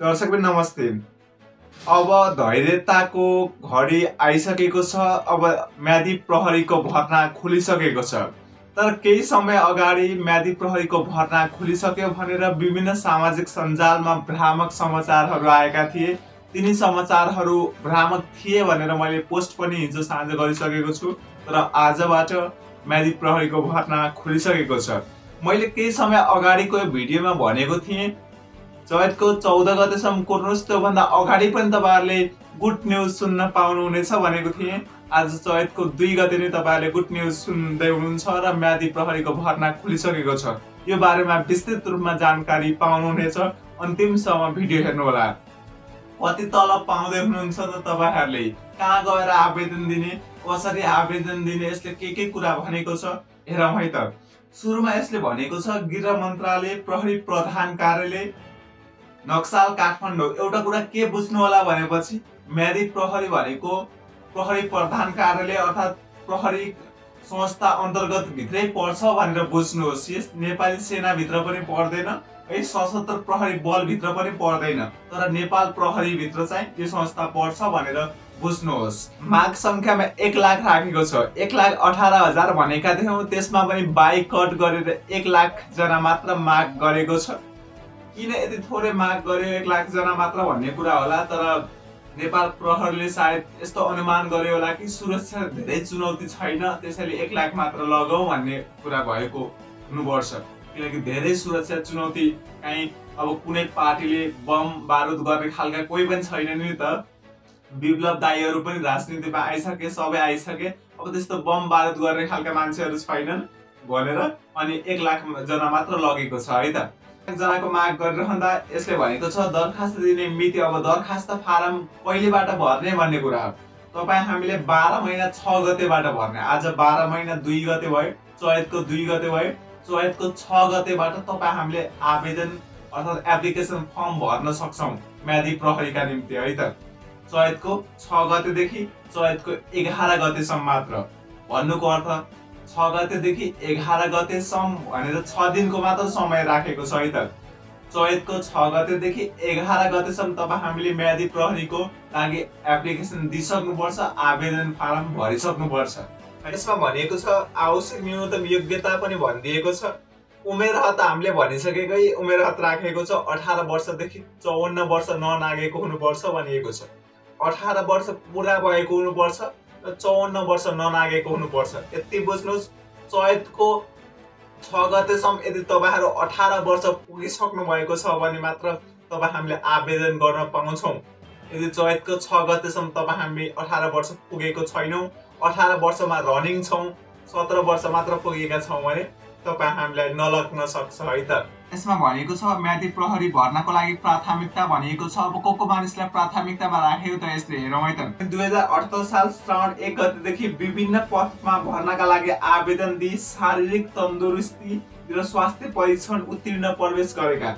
दर्शक नमस्ते। अब धैर्यताको घडी आइसकेको छ अब म्यादी प्रहरीको भर्ना खुलिसकेको छ। तर केही समय अगाडि म्यादी प्रहरीको भर्ना खुलिसक्यो भनेर विभिन्न सामाजिक सञ्जालमा भ्रामक समाचारहरू आएका थिए। तिनी समाचारहरू भ्रामक थिए भनेर मैले पोस्ट पनि हिजो साँझ गरिसकेको छु। तर आजबाट म्यादी प्रहरीको भर्ना खुलिसकेको छ। मैले केही समय अगाडिको भिडियोमा भनेको थिएँ चैतको चौध गतेसम्म कुर्नुहोस्। त्योभन्दा अगाडि पनि तपाईँहरूले गुड न्युज सुन्न पाउनुहुनेछ भनेको थिएँ। आज चैतको दुई गते नै तपाईँहरूले गुड न्युज सुन्दै हुनुहुन्छ र म्यादी प्रहरीको भर्ना खुलिसकेको छ। यो बारेमा विस्तृत रूपमा जानकारी पाउनुहुनेछ। अन्तिमसम्म भिडियो हेर्नुहोला। कति तलब पाउँदै हुनुहुन्छ त तपाईँहरूले। कहाँ गएर आवेदन दिने? कसरी आवेदन दिने? यसले के के कुरा भनेको छ? हेरौँ है त। सुरुमा यसले भनेको छ गृह मन्त्रालय प्रहरी प्रधान कार्यालय नक्साल काठमाडौँ एउटा कुरा के बुझ्नु होला भनेपछि म्यादी प्रहरी भनेको प्रहरी प्रधान कार्यालय अर्थात् प्रहरी संस्था अन्तर्गत भित्रै पर्छ भनेर बुझ्नुहोस्। यस नेपाली सेनाभित्र पनि पर्दैन है सशस्त्र प्रहरी बलभित्र पनि पर्दैन तर नेपाल प्रहरीभित्र चाहिँ यो संस्था पर्छ भनेर बुझ्नुहोस्। माग सङ्ख्यामा एक लाख राखेको छ। एक लाख अठार हजार भनेका थियौँ त्यसमा पनि बाइक कट गरेर एक लाखजना मात्र माग गरेको छ। किन यति थोरै माग गर्यो एक लाखजना मात्र भन्ने कुरा होला तर नेपाल प्रहरीले सायद यस्तो अनुमान गर्यो होला कि सुरक्षा धेरै चुनौती छैन त्यसैले एक लाख मात्र लगाऊ भन्ने कुरा भएको हुनुपर्छ। किनकि धेरै सुरक्षा चुनौती काहीँ अब कुनै पार्टीले बम बारुद गर्ने खालका कोही पनि छैन नि त। विप्लव दाईहरू पनि राजनीतिमा आइसके सबै आइसके अब त्यस्तो बम बारुद गर्ने खालका मान्छेहरू छैनन् भनेर अनि एक लाखजना मात्र लगेको छ है त। जनाको माग गरिरहँदा यसले भनेको छ दरखास्त दिने मिति अब दरखास्त फारम कहिलेबाट भर्ने भन्ने कुरा हो। तपाईँ हामीले बाह्र महिना छ गतेबाट भर्ने। आज बाह्र महिना दुई गते भयो चैतको दुई गते भयो चैतको छ गतेबाट तपाईँ हामीले आवेदन अर्थात् एप्लिकेसन फर्म भर्न सक्छौँ। म्यादी प्रहरीका निम्ति है त। चैतको छ गतेदेखि चैतको एघार गतेसम्म मात्र। भन्नुको अर्थ छ गतेदेखि एघार गतेसम्म भनेर छ दिनको मात्र समय राखेको छ है त। चैतको छ गतेदेखि एघार गतेसम्म तपाईँ हामीले म्यादी प्रहरीको लागि एप्लिकेसन दिइसक्नुपर्छ आवेदन फारम भरिसक्नुपर्छ। यसमा भनिएको छ आवश्यक न्यूनतम योग्यता पनि भनिदिएको छ। उमेर हत हामीले भनिसकेकै उमेर हत राखेको छ। अठार वर्षदेखि चौवन्न वर्ष ननागेको हुनुपर्छ भनिएको छ। अठार वर्ष पुरा भएको हुनुपर्छ। चौवन्न वर्ष ननागेको हुनुपर्छ। यति बुझ्नुहोस् चैतको छ गतेसम्म यदि तपाईँहरू अठार वर्ष पुगिसक्नु भएको छ भने मात्र तपाईँ हामीले आवेदन गर्न पाउँछौँ। यदि चैतको छ गतेसम्म तपाईँ हामी अठार वर्ष पुगेको छैनौँ अठार वर्षमा रनिङ छौँ सत्र वर्ष मात्र पुगेका छौँ भने तपाईँ हामीलाई नलग्न सक्छ है त? यसमा भनेको छ म्यादी प्रहरी भर्नाको लागि प्राथमिकता भनेको छ। अब को को मानिसलाई प्राथमिकतामा राखेको त यसले हेरौँ है त? दुई हजार अठहत्तर साल श्रावण एक गतेदेखि विभिन्न पदमा भर्नाका लागि आवेदन दिई शारीरिक तन्दुरुस्ती र स्वास्थ्य परीक्षण उत्तीर्ण प्रवेश गरेका।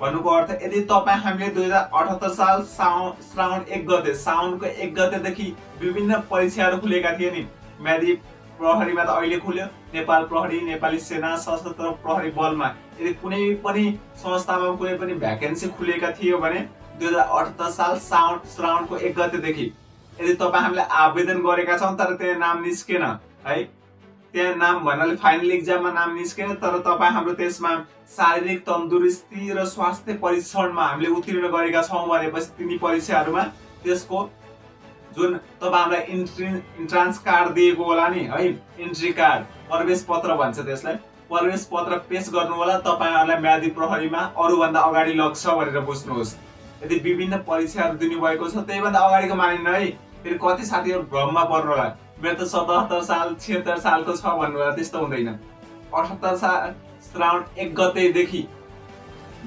भन्नुको अर्थ यदि तपाईँ हामीले दुई हजार अठहत्तर साल साउन श्रावण एक गते साउनको एक गतेदेखि विभिन्न परीक्षाहरू खुलेका थिए नि म्यादी प्रहरीमा त अहिले खुल्यो। नेपाल प्रहरी नेपाली सेना सशस्त्र प्रहरी बलमा। यदि कुनै पनि संस्थामा कुनै पनि भ्याकेन्सी खुलेका थियो भने दुई हजार अठहत्तर साल साउन श्रावणको एक गतेदेखि यदि तपाईँ हामीले आवेदन गरेका छौँ तर त्यहाँ नाम निस्केन है? त्यहाँ नाम भन्नाले फाइनल इक्जाममा नाम निस्केन तर तपाईँ हाम्रो त्यसमा शारीरिक तन्दुरुस्ती र स्वास्थ्य परीक्षणमा हामीले उत्तीर्ण गरेका छौँ भनेपछि तिनी परीक्षाहरूमा त्यसको जुन तपाईँहरूलाई इन्ट्री इन्ट्रान्स कार्ड दिएको होला नि है इन्ट्री कार्ड प्रवेश पत्र भन्छ त्यसलाई प्रवेश पत्र पेस गर्नु होला तपाईँहरूलाई म्यादी प्रहरीमा अरूभन्दा अगाडि लग्छ भनेर बुझ्नुहोस्। यदि विभिन्न परीक्षाहरू दिनुभएको छ त्यहीभन्दा अगाडिको मानिन्न है फेरि कति साथीहरू भ्रममा पर्नु होला? मेरो त सतहत्तर साल छिहत्तर सालको छ भन्नु होला त्यस्तो हुँदैन। अठहत्तर साल श्रावण एक गतेदेखि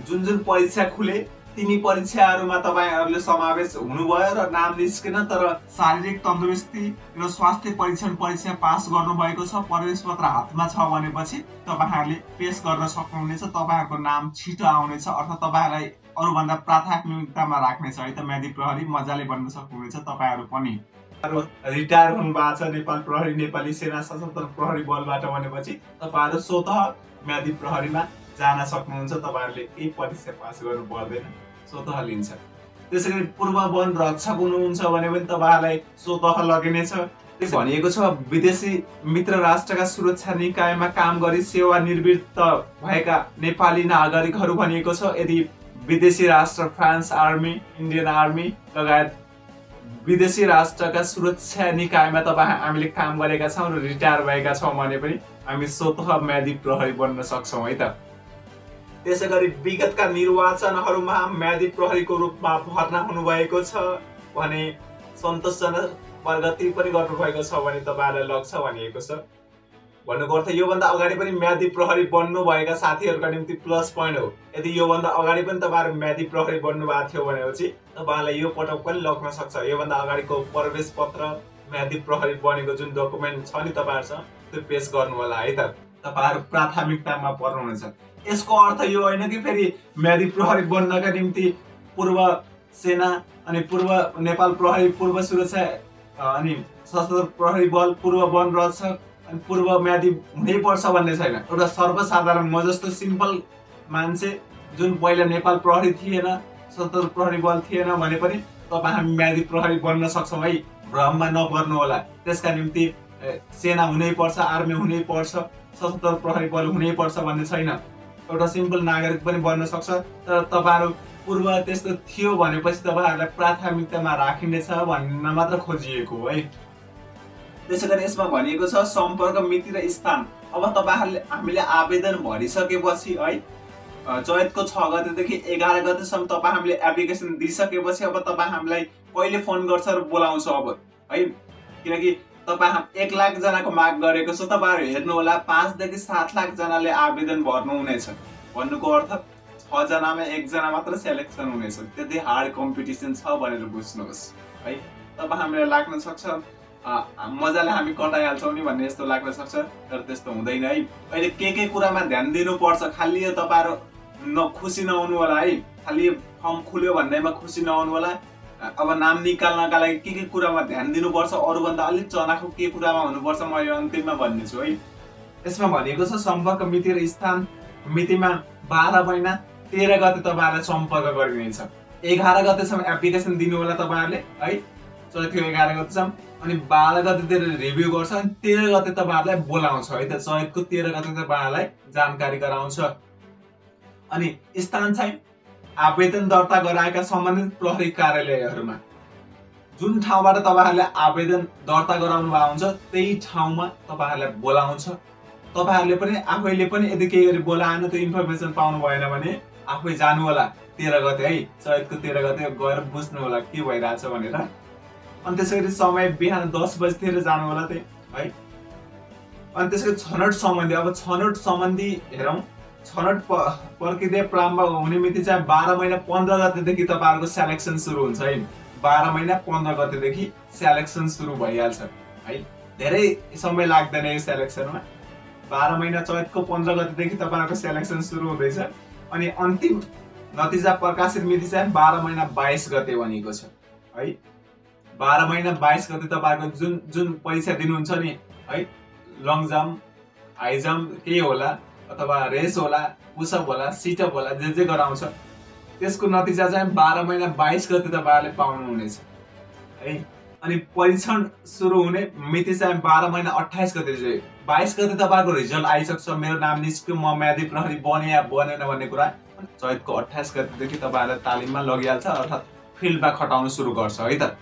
जुन जुन परीक्षा खुले तिनी परीक्षाहरूमा तपाईँहरूले समावेश हुनुभयो र नाम निस्केन तर शारीरिक तन्दुरुस्ती र स्वास्थ्य परीक्षण परीक्षा पास गर्नुभएको छ प्रवेश पत्र हातमा छ भनेपछि तपाईँहरूले पेस गर्न सक्नुहुनेछ तपाईँहरूको नाम छिटो आउनेछ अर्थात् तपाईँहरूलाई अरूभन्दा प्राथमिकतामा राख्नेछ। है त म्यादी प्रहरी मजाले बन्न सक्नुहुनेछ तपाईँहरू पनि। रिटायर हुनुभएको छ नेपाल प्रहरी नेपाली सेना सशस्त्र प्रहरी बलबाट भनेपछि तपाईँहरू स्वत म्यादी प्रहरीमा जान सक्नुहुन्छ तपाईँहरूले केही परीक्षा पास गर्नु पर्दैन स्वतः लिन्छ। त्यसै गरी पूर्व वन रक्षक हुनुहुन्छ भने पनि तपाईँहरूलाई स्वतः लगिनेछ भनिएको छ विदेशी मित्र राष्ट्रका सुरक्षा निकायमा काम गरी सेवानिवृत्त भएका नेपाली नागरिकहरू भनिएको छ। यदि विदेशी राष्ट्र फ्रान्स आर्मी इन्डियन आर्मी लगायत विदेशी राष्ट्रका सुरक्षा निकायमा तपाईँ हामीले काम गरेका छौँ र रिटायर भएका छौँ भने पनि हामी स्वतः म्यादी प्रहरी बन्न सक्छौँ है त? त्यसै गरी विगतका निर्वाचनहरूमा म्यादी प्रहरीको रूपमा भर्ना हुनुभएको छ भने सन्तोषजनक प्रगति पनि गर्नुभएको छ भने तपाईँहरूलाई लग्छ भनिएको छ। भन्नुको अर्थ योभन्दा अगाडि पनि म्यादी प्रहरी बन्नुभएका साथीहरूका निम्ति प्लस पोइन्ट हो। यदि योभन्दा अगाडि पनि तपाईँहरू म्यादी प्रहरी बन्नु भएको थियो भनेपछि तपाईँहरूलाई यो पटक पनि लग्न सक्छ। योभन्दा अगाडिको प्रवेश पत्र म्यादी प्रहरी बनेको जुन डकुमेन्ट छ नि तपाईँहरूसँग त्यो पेस गर्नु होला है त। तपाईँहरू प्राथमिकतामा पर्नुहुनेछ यसको अर्थ यो होइन कि फेरि म्यादी प्रहरी बन्नका निम्ति पूर्व सेना अनि पूर्व नेपाल प्रहरी पूर्व सुरक्षा अनि सशस्त्र प्रहरी बल पूर्व वन रक्षक अनि पूर्व म्यादी हुनैपर्छ भन्ने छैन। एउटा सर्वसाधारण म जस्तो सिम्पल मान्छे जुन पहिला नेपाल प्रहरी थिएन सशस्त्र प्रहरी बल थिएन भने पनि तपाईँ हामी म्यादी प्रहरी बन्न सक्छौँ है। भ्रममा नपर्नु होला त्यसका निम्ति सेना हुनैपर्छ आर्मी हुनैपर्छ। सशस्त्र प्रहरी बल हुनैपर्छ भन्ने छैन। एउटा सिम्पल नागरिक पनि बन्न सक्छ तर तपाईँहरू पूर्व त्यस्तो थियो भनेपछि तपाईँहरूलाई प्राथमिकतामा राखिनेछ भन्न मात्र खोजिएको हो है। त्यसै गरी यसमा भनिएको छ सम्पर्क मिति र स्थान। अब तपाईँहरूले हामीले आवेदन भरिसकेपछि है चैतको छ गतेदेखि एघार गतेसम्म तपाईँ हामीले एप्लिकेसन दिइसकेपछि अब तपाईँ हामीलाई कहिले फोन गर्छ र बोलाउँछ अब है? किनकि तपाईँ एक लाखजनाको माग गरेको छ तपाईँहरू हेर्नु होला पाँचदेखि सात लाखजनाले आवेदन भर्नुहुनेछ। भन्नुको अर्थ छजनामा एकजना मात्र सेलेक्सन हुनेछ। त्यति हार्ड कम्पिटिसन छ भनेर बुझ्नुहोस्। है तपाईँ हामीलाई लाग्न सक्छ मजाले हामी कटाइहाल्छौँ नि भन्ने यस्तो लाग्न सक्छ तर त्यस्तो हुँदैन है। अहिले के के कुरामा ध्यान दिनुपर्छ खालि यो तपाईँहरू न खुसी नहुनु होला है। खालि फर्म खुल्यो भन्दैमा खुसी नहुनु होला अब नाम निकाल्नका लागि के के कुरामा ध्यान दिनुपर्छ? अरूभन्दा अलिक चनाखो के कुरामा हुनुपर्छ? म यो अन्तिममा भन्नेछु है। यसमा भनिएको छ सम्पर्क मिति र स्थान मितिमा बाह्र महिना तेह्र गते तपाईँहरूलाई सम्पर्क गरिनेछ। एघार गतेसम्म एप्लिकेसन दिनु होला तपाईँहरूले है? चैत्यो एघार गतेसम्म। अनि बाह्र गतेतिर रिभ्यू गर्छ अनि तेह्र गते तपाईँहरूलाई बोलाउँछ है? त चैतको तेह्र गते तपाईँहरूलाई जानकारी गराउँछ। अनि स्थान चाहिँ आवेदन दर्ता गराएका सम्बन्धित प्रहरी कार्यालयहरूमा। जुन ठाउँबाट तपाईँहरूले आवेदन दर्ता गराउनु भएको हुन्छ त्यही ठाउँमा तपाईँहरूलाई बोलाउँछ। तपाईँहरूले पनि आफैले पनि यदि केही गरी बोलाएन त्यो इन्फर्मेसन पाउनु भएन भने आफै जानु होला। तेह्र गते है चैतको तेह्र गते गएर बुझ्नु होला के भइरहेछ भनेर। अनि त्यसै गरी समय बिहान दस बजीतिर जानु होला त्यही है। अनि त्यसै गरी छनौट सम्बन्धी अब छनौट सम्बन्धी हेरौँ। छनौट प्रक्रिया प्रारम्भ हुने मिति चाहिँ बाह्र महिना पन्ध्र गतेदेखि तपाईँहरूको सेलेक्सन सुरु हुन्छ है। बाह्र महिना पन्ध्र गतेदेखि सेलेक्सन सुरु भइहाल्छ है। धेरै समय लाग्दैन यो सेलेक्सनमा बाह्र महिना चैतको पन्ध्र गतेदेखि तपाईँहरूको सेलेक्सन सुरु हुँदैछ। अनि अन्तिम नतिजा प्रकाशित मिति चाहिँ बाह्र महिना बाइस गते भनेको छ है। बाह्र महिना बाइस गते तपाईँहरूको जुन जुन परीक्षा दिनुहुन्छ नि है लङ जम्प हाई जम्प केही होला अथवा रेस होला पुसअप होला सिटअप होला जे जे गराउँछ त्यसको नतिजा चाहिँ बाह्र महिना बाइस गते तपाईँहरूले पाउनुहुनेछ। है? अनि परीक्षण सुरु हुने मिति चाहिँ बाह्र महिना अठाइस गते चाहिँ बाइस गते तपाईँहरूको रिजल्ट आइसक्छ। मेरो नाम निस्क्यो म म्यादी प्रहरी बने या बनेन भन्ने कुरा। चैतको अठाइस गतेदेखि तपाईँहरूलाई तालिममा लगिहाल्छ अर्थात् फिल्डमा खटाउनु सुरु गर्छ है त?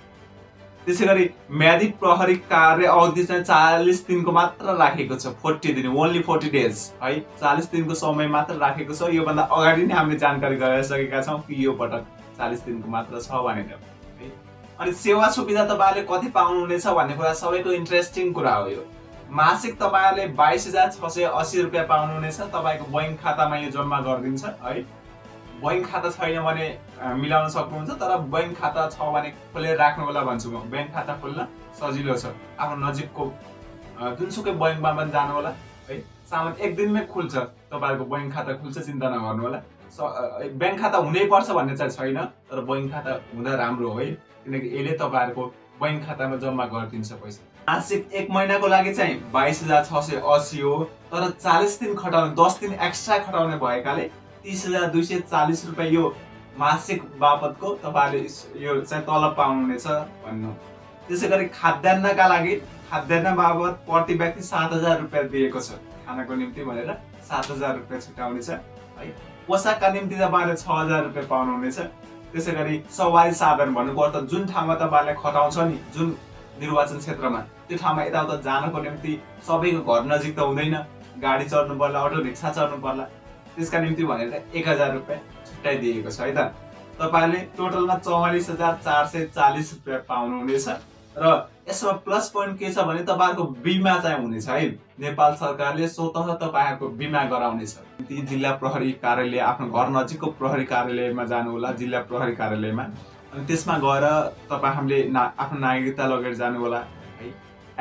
त्यसै गरी म्यादी प्रहरी कार्य अवधि चाहिँ चालिस दिनको मात्र राखेको छ फोर्टी दिन ओन्ली फोर्टी डेज है। चालिस दिनको समय मात्र राखेको छ योभन्दा अगाडि नै हामीले जानकारी गराइसकेका छौँ कि यो पटक चालिस दिनको मात्र छ भनेर है। अनि सेवा सुविधा तपाईँहरूले कति पाउनुहुनेछ भन्ने कुरा सबैको इन्ट्रेस्टिङ कुरा हो यो। मासिक तपाईँहरूले बाइस हजार छ सय अस्सी रुपियाँ पाउनुहुनेछ तपाईँको बैङ्क खातामा यो जम्मा गरिदिन्छ है। बैङ्क खाता छैन भने मिलाउन सक्नुहुन्छ तर बैङ्क खाता छ भने खोलेर राख्नु होला भन्छु म। ब्याङ्क खाता खोल्न सजिलो छ। आफ्नो नजिकको जुनसुकै बैङ्कमा पनि जानु होला है। सामान एक दिनमै खुल्छ। तपाईँहरूको बैङ्क खाता खुल्छ चिन्ता नगर्नु होला। ब्याङ्क खाता हुनैपर्छ भन्ने चाहिँ छैन तर बैङ्क खाता हुँदा राम्रो हो है। किनकि यसले तपाईँहरूको बैङ्क खातामा जम्मा गरिदिन्छ पैसा। मासिक एक महिनाको लागि चाहिँ बाइस हजार छ सय असी हो तर चालिस दिन खटाउने दस दिन एक्स्ट्रा खटाउने भएकाले तिस हजार दुई सय चालिस रुपियाँ यो मासिक बापतको तपाईँहरूले यो चाहिँ तलब पाउनुहुनेछ भन्नु। त्यसै गरी खाद्यान्नका लागि खाद्यान्न बाबत प्रति व्यक्ति सात हजार रुपियाँ दिएको छ। खानाको निम्ति भनेर सात हजार रुपियाँ छुट्याउनेछ है। पोसाकका निम्ति तपाईँले छ हजार रुपियाँ पाउनुहुनेछ। त्यसै गरी सवारी साधन भन्नुको अर्थ जुन ठाउँमा तपाईँलाई खटाउँछ नि जुन निर्वाचन क्षेत्रमा त्यो ठाउँमा यताउता जानको निम्ति सबैको घर नजिक त हुँदैन। गाडी चढ्नु पर्ला अटो रिक्सा चढ्नु पर्ला। त्यसका निम्ति भनेर एक हजार रुपियाँ छुट्याइदिएको छ है त? तपाईँले टोटलमा चौवालिस हजार चार सय चालिस रुपियाँ पाउनुहुनेछ र यसमा प्लस पोइन्ट के छ भने तपाईँहरूको बिमा चाहिँ हुनेछ है? नेपाल सरकारले स्वतः तपाईँहरूको बिमा गराउनेछ। ती जिल्ला प्रहरी कार्यालय आफ्नो घर नजिकको प्रहरी कार्यालयमा जानु होला जिल्ला प्रहरी कार्यालयमा। अनि त्यसमा गएर तपाईँ हामीले ना आफ्नो नागरिकता लगेर जानु होला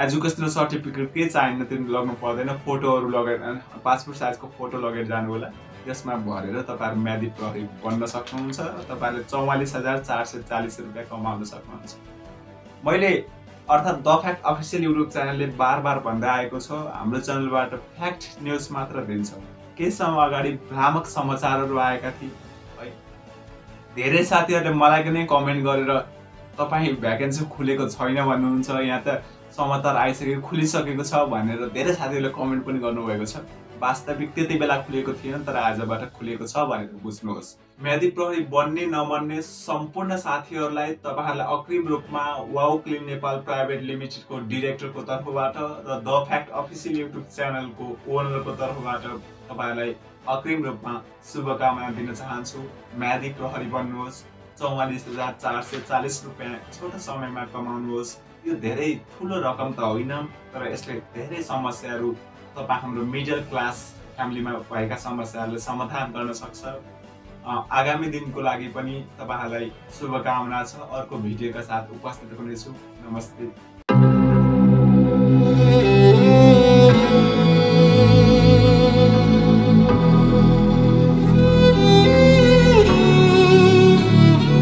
एजुकेसनल सर्टिफिकेट के चाहिन्न त्यो लग्नु पर्दैन फोटोहरू लगेर पासपोर्ट साइजको फोटो लगेर जानु होला त्यसमा भरेर तपाईँहरू म्यादी प्रहरी बन्न सक्नुहुन्छ र तपाईँहरूले चौवालिस हजार चार सय चालिस रुपियाँ कमाउन सक्नुहुन्छ। मैले अर्थात् द फ्याक्ट अफिसियल युट्युब च्यानलले बार बार भन्दै आएको छ हाम्रो च्यानलबाट फ्याक्ट न्युज मात्र दिन्छौँ। केही समय अगाडि भ्रामक समाचारहरू आएका थिए? है धेरै साथीहरूले मलाई नै कमेन्ट गरेर तपाईँ भ्याकेन्सी खुलेको छैन भन्नुहुन्छ यहाँ त समाचार आइसकेको खुलिसकेको छ भनेर धेरै साथीहरूले कमेन्ट पनि गर्नुभएको छ। वास्तविक त्यति बेला खुलेको थिएन तर आजबाट खुलेको छ भनेर बुझ्नुहोस्। म्यादी प्रहरी बन्ने नबन्ने सम्पूर्ण साथीहरूलाई तपाईँहरूलाई अग्रिम रूपमा वाउ क्लिन नेपाल प्राइभेट लिमिटेडको डिरेक्टरको तर्फबाट र द फ्याक्ट अफिसियल युट्युब च्यानलको ओनरको तर्फबाट तपाईँहरूलाई अग्रिम रूपमा शुभकामना दिन चाहन्छु। म्यादी प्रहरी बन्नुहोस् चौवालिस हजार चार सय चालिस रुपियाँ छोटो समयमा कमाउनुहोस्। यो धेरै ठुलो रकम त होइन तर यसले धेरै समस्याहरू तपाईँ हाम्रो मिडल क्लास फ्यामिलीमा भएका समस्याहरूलाई समाधान गर्न सक्छ। आगामी दिनको लागि पनि तपाईँहरूलाई शुभकामना छ। अर्को भिडियोका साथ उपस्थित हुनेछु। नमस्ते।